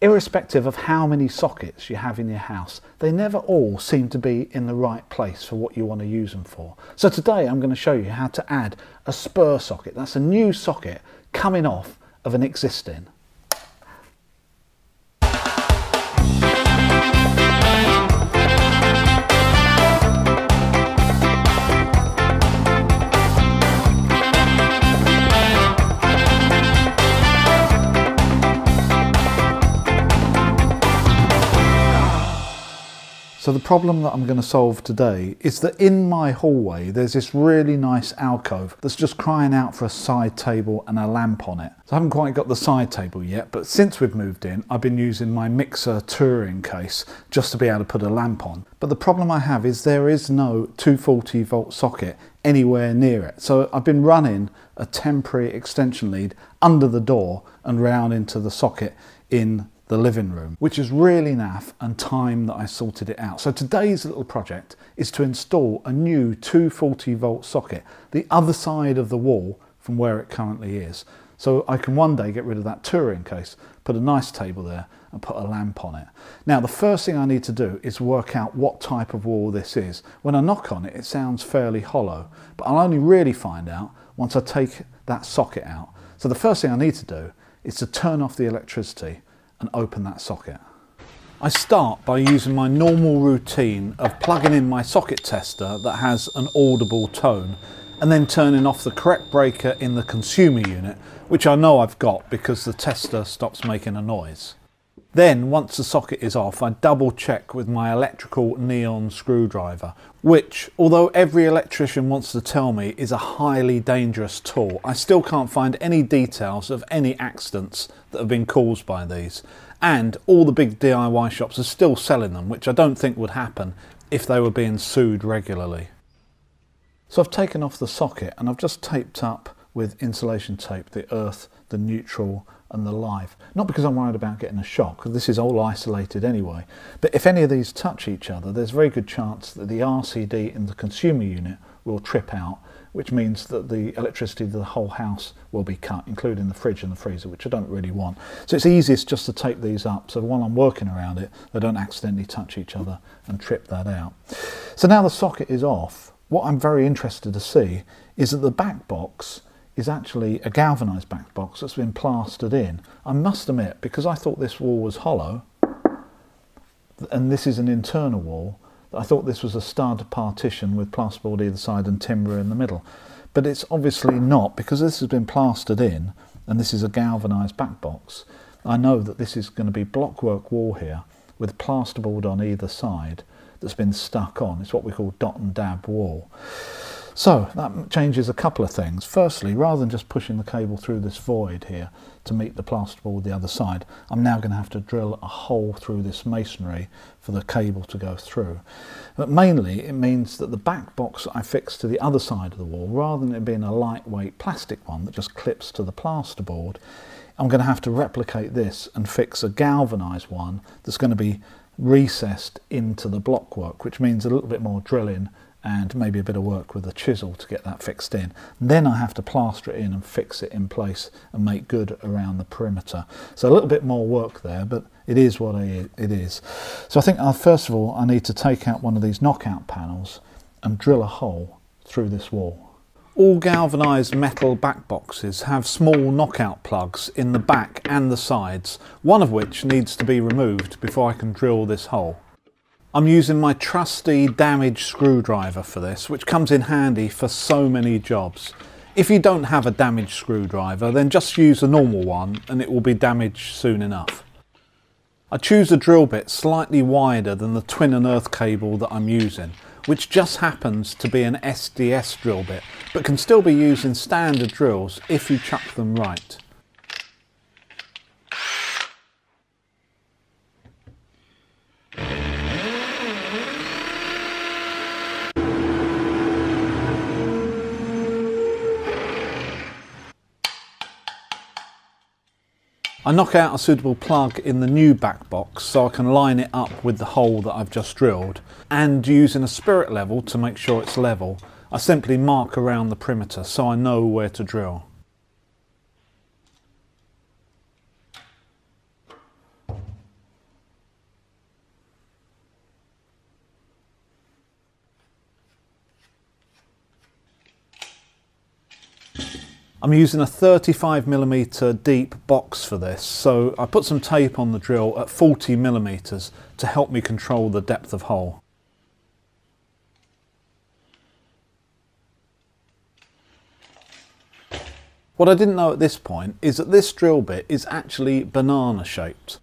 Irrespective of how many sockets you have in your house, they never all seem to be in the right place for what you want to use them for. So today I'm going to show you how to add a spur socket. That's a new socket coming off of an existing. So the problem that I'm going to solve today is that in my hallway there's this really nice alcove that's just crying out for a side table and a lamp on it. So I haven't quite got the side table yet, but since we've moved in, I've been using my mixer touring case just to be able to put a lamp on. But the problem I have is there is no 240 volt socket anywhere near it. So I've been running a temporary extension lead under the door and round into the socket in the living room, which is really naff and time that I sorted it out. So today's little project is to install a new 240 volt socket the other side of the wall from where it currently is. So I can one day get rid of that touring case, put a nice table there and put a lamp on it. Now the first thing I need to do is work out what type of wall this is. When I knock on it, it sounds fairly hollow, but I'll only really find out once I take that socket out. So the first thing I need to do is to turn off the electricity and open that socket. I start by using my normal routine of plugging in my socket tester that has an audible tone and then turning off the correct breaker in the consumer unit, which I know I've got because the tester stops making a noise. Then, once the socket is off, I double check with my electrical neon screwdriver, which, although every electrician wants to tell me is a highly dangerous tool, I still can't find any details of any accidents that have been caused by these. And all the big DIY shops are still selling them, which I don't think would happen if they were being sued regularly. So I've taken off the socket and I've just taped up with insulation tape the earth, the neutral and the live. Not because I'm worried about getting a shock, because this is all isolated anyway, but if any of these touch each other, there's a very good chance that the RCD in the consumer unit will trip out, which means that the electricity to the whole house will be cut, including the fridge and the freezer, which I don't really want. So it's easiest just to tape these up, so while I'm working around it, they don't accidentally touch each other and trip that out. So now the socket is off, what I'm very interested to see is that the back box is actually a galvanised back box that's been plastered in. I must admit, because I thought this wall was hollow, and this is an internal wall, I thought this was a stud partition with plasterboard either side and timber in the middle. But it's obviously not, because this has been plastered in, and this is a galvanised back box. I know that this is going to be blockwork wall here, with plasterboard on either side that's been stuck on. It's what we call dot and dab wall. So that changes a couple of things. Firstly, rather than just pushing the cable through this void here to meet the plasterboard the other side, I'm now going to have to drill a hole through this masonry for the cable to go through. But mainly it means that the back box I fixed to the other side of the wall, rather than it being a lightweight plastic one that just clips to the plasterboard, I'm going to have to replicate this and fix a galvanised one that's going to be recessed into the blockwork, which means a little bit more drilling and maybe a bit of work with a chisel to get that fixed in. Then I have to plaster it in and fix it in place and make good around the perimeter. So a little bit more work there, but it is what it is. So I think I'll, first of all, I need to take out one of these knockout panels and drill a hole through this wall. All galvanised metal back boxes have small knockout plugs in the back and the sides, one of which needs to be removed before I can drill this hole. I'm using my trusty damaged screwdriver for this, which comes in handy for so many jobs. If you don't have a damaged screwdriver, then just use a normal one and it will be damaged soon enough. I choose a drill bit slightly wider than the twin and earth cable that I'm using, which just happens to be an SDS drill bit, but can still be used in standard drills if you chuck them right. I knock out a suitable plug in the new back box so I can line it up with the hole that I've just drilled and using a spirit level to make sure it's level I simply mark around the perimeter so I know where to drill. I'm using a 35mm deep box for this, so I put some tape on the drill at 40mm to help me control the depth of hole. What I didn't know at this point is that this drill bit is actually banana shaped.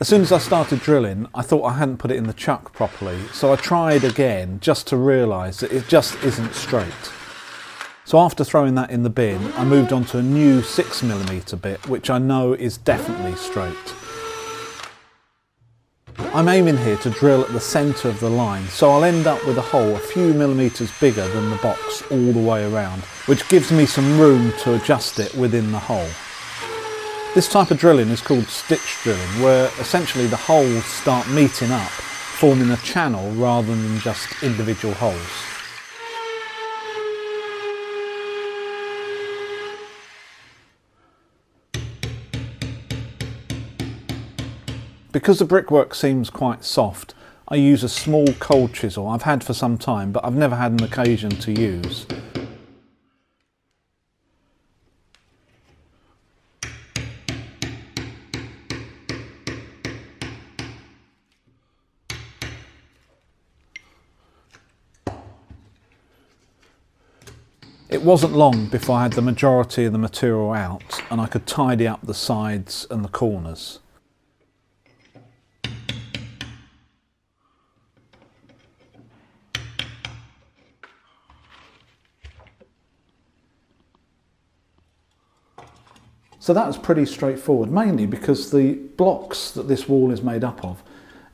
As soon as I started drilling, I thought I hadn't put it in the chuck properly, so I tried again just to realise that it just isn't straight. So after throwing that in the bin, I moved on to a new 6mm bit, which I know is definitely straight. I'm aiming here to drill at the centre of the line, so I'll end up with a hole a few millimetres bigger than the box all the way around, which gives me some room to adjust it within the hole. This type of drilling is called stitch drilling, where essentially the holes start meeting up, forming a channel rather than just individual holes. Because the brickwork seems quite soft, I use a small cold chisel I've had for some time but I've never had an occasion to use. It wasn't long before I had the majority of the material out and I could tidy up the sides and the corners. So that was pretty straightforward, mainly because the blocks that this wall is made up of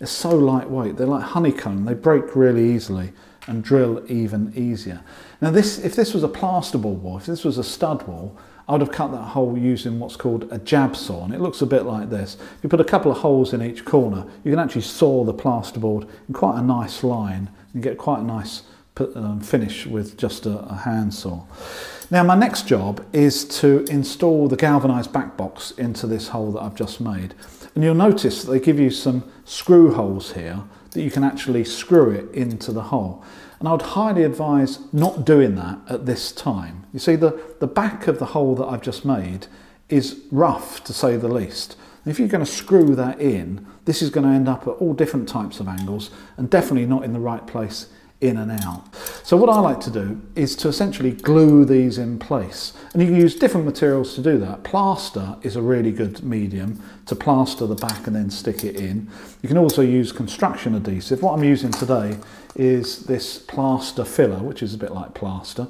are so lightweight. They're like honeycomb. They break really easily and drill even easier. Now this, if this was a plasterboard wall, if this was a stud wall, I would have cut that hole using what's called a jab saw and it looks a bit like this. If you put a couple of holes in each corner, you can actually saw the plasterboard in quite a nice line and get quite a nice um, finish with just a, a handsaw. Now my next job is to install the galvanised back box into this hole that I've just made. And you'll notice that they give you some screw holes here that you can actually screw it into the hole. And I would highly advise not doing that at this time. You see the, the back of the hole that I've just made is rough to say the least. And if you're going to screw that in, this is going to end up at all different types of angles and definitely not in the right place in and out. So what I like to do is to essentially glue these in place. And you can use different materials to do that. Plaster is a really good medium to plaster the back and then stick it in. You can also use construction adhesive. What I'm using today is this plaster filler, which is a bit like plaster.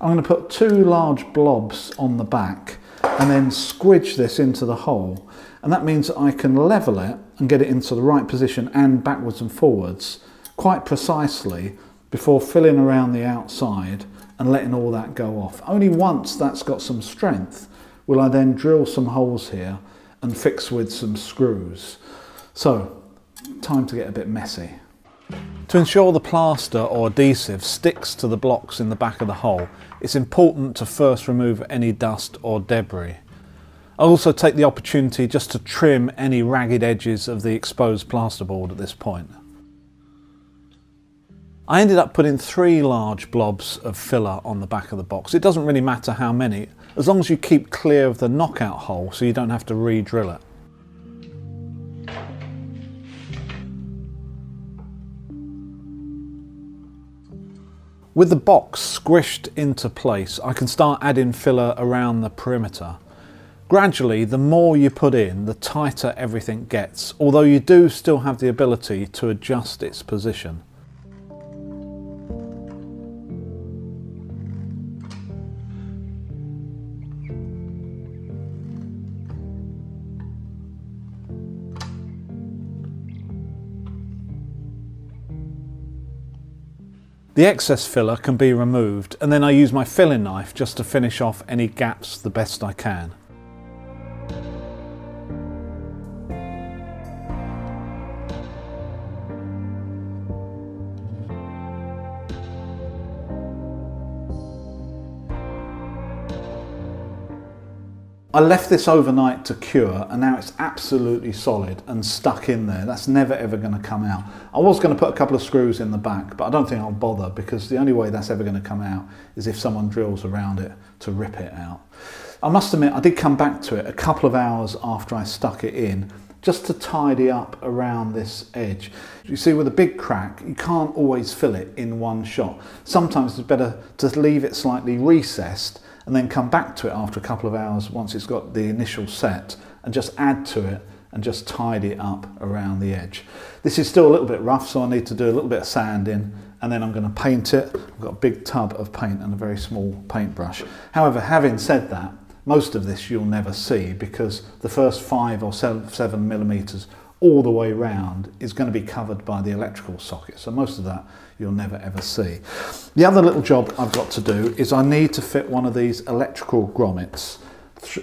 I'm going to put two large blobs on the back and then squidge this into the hole. And that means that I can level it and get it into the right position and backwards and forwards quite precisely before filling around the outside and letting all that go off. Only once that's got some strength will I then drill some holes here and fix with some screws. So, time to get a bit messy. To ensure the plaster or adhesive sticks to the blocks in the back of the hole, it's important to first remove any dust or debris. I'll also take the opportunity just to trim any ragged edges of the exposed plasterboard at this point. I ended up putting three large blobs of filler on the back of the box. It doesn't really matter how many, as long as you keep clear of the knockout hole so you don't have to re-drill it. With the box squished into place, I can start adding filler around the perimeter. Gradually, the more you put in, the tighter everything gets, although you do still have the ability to adjust its position. The excess filler can be removed and then I use my filling knife just to finish off any gaps the best I can. I left this overnight to cure and now it's absolutely solid and stuck in there. That's never ever going to come out. I was going to put a couple of screws in the back, but I don't think I'll bother because the only way that's ever going to come out is if someone drills around it to rip it out. I must admit, I did come back to it a couple of hours after I stuck it in just to tidy up around this edge. You see with a big crack, you can't always fill it in one shot. Sometimes it's better to leave it slightly recessed and then come back to it after a couple of hours once it's got the initial set and just add to it and just tidy it up around the edge. This is still a little bit rough so I need to do a little bit of sanding and then I'm going to paint it. I've got a big tub of paint and a very small paintbrush. However, having said that, most of this you'll never see because the first five or seven millimeters all the way round is going to be covered by the electrical socket. So most of that you'll never ever see. The other little job I've got to do is I need to fit one of these electrical grommets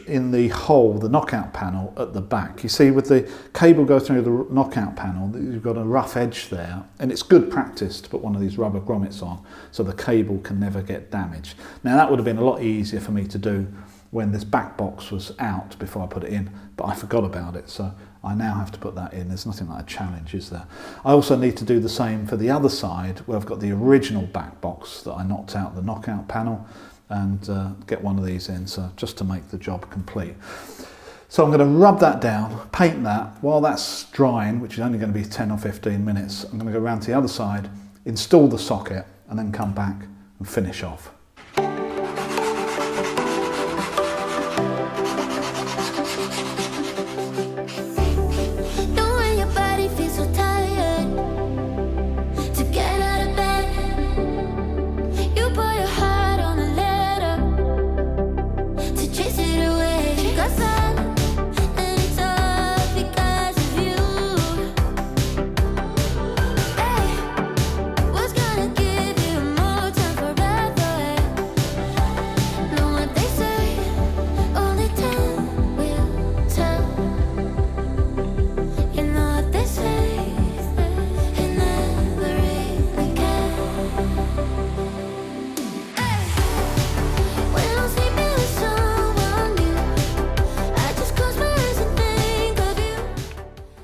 in the hole, the knockout panel at the back. You see with the cable go through the knockout panel, you've got a rough edge there and it's good practice to put one of these rubber grommets on so the cable can never get damaged. Now that would have been a lot easier for me to do when this back box was out before I put it in, but I forgot about it. So I now have to put that in. There's nothing like a challenge, is there? I also need to do the same for the other side where I've got the original back box that I knocked out the knockout panel and uh, get one of these in, so just to make the job complete. So I'm going to rub that down, paint that. While that's drying, which is only going to be 10 or 15 minutes, I'm going to go around to the other side, install the socket, and then come back and finish off.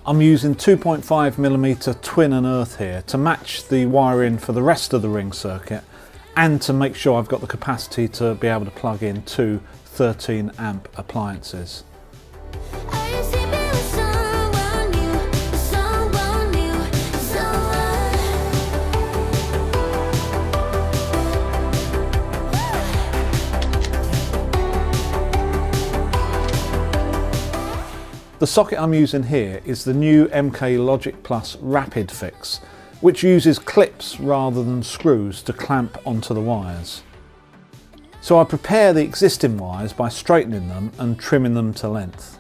I'm using 2.5mm twin and earth here to match the wiring for the rest of the ring circuit and to make sure I've got the capacity to be able to plug in two 13 amp appliances. The socket I'm using here is the new MK Logic Plus Rapid Fix, which uses clips rather than screws to clamp onto the wires. So I prepare the existing wires by straightening them and trimming them to length.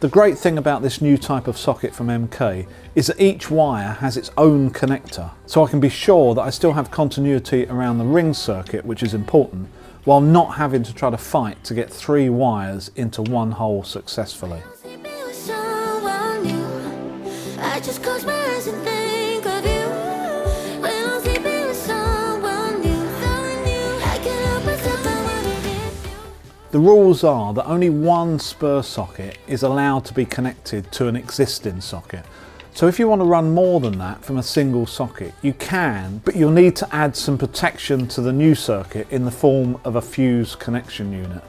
The great thing about this new type of socket from MK is that each wire has its own connector, so I can be sure that I still have continuity around the ring circuit, which is important, while not having to try to fight to get three wires into one hole successfully. Just close my eyes and think of you When I'm sleeping with someone new, new I can't help myself, I wanna The rules are that only one spur socket is allowed to be connected to an existing socket. So if you want to run more than that from a single socket, you can, but you'll need to add some protection to the new circuit in the form of a fuse connection unit.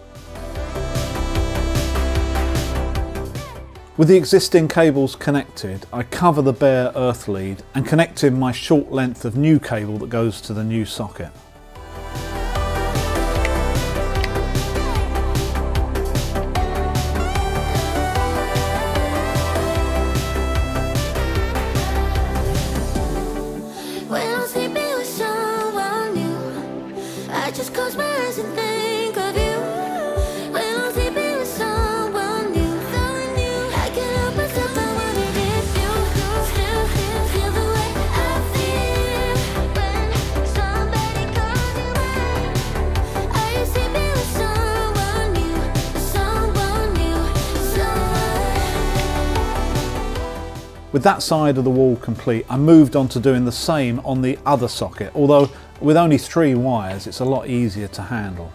With the existing cables connected, I cover the bare earth lead and connect in my short length of new cable that goes to the new socket. That side of the wall complete, I moved on to doing the same on the other socket, although with only three wires, it's a lot easier to handle.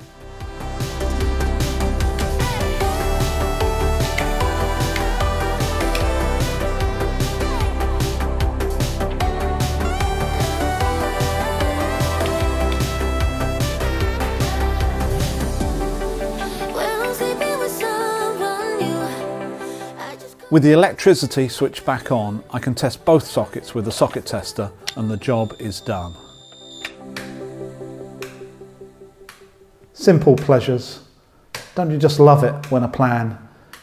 With the electricity switched back on, I can test both sockets with the socket tester and the job is done. Simple pleasures. Don't you just love it when a plan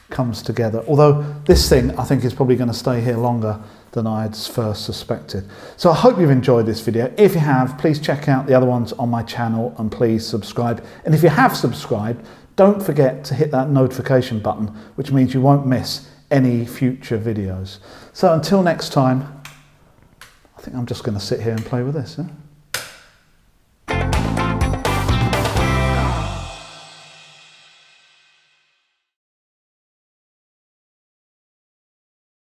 comes together? Although this thing I think is probably going to stay here longer than I had first suspected. So I hope you've enjoyed this video. If you have, please check out the other ones on my channel and please subscribe. And if you have subscribed, don't forget to hit that notification button, which means you won't miss any future videos. So until next time, I think I'm just going to sit here and play with this.